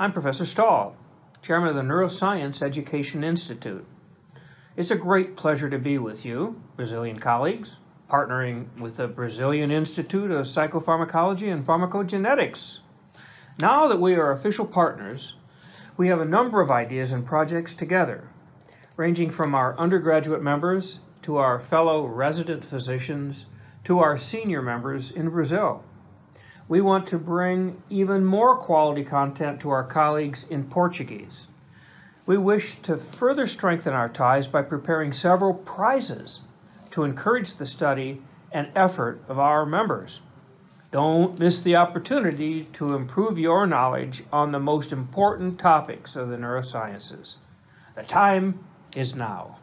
I'm Professor Stahl, Chairman of the Neuroscience Education Institute. It's a great pleasure to be with you, Brazilian colleagues, partnering with the Brazilian Institute of Psychopharmacology and Pharmacogenetics. Now that we are official partners, we have a number of ideas and projects together, ranging from our undergraduate members to our fellow resident physicians to our senior members in Brazil. We want to bring even more quality content to our colleagues in Portuguese. We wish to further strengthen our ties by preparing several prizes to encourage the study and effort of our members. Don't miss the opportunity to improve your knowledge on the most important topics of the neurosciences. The time is now.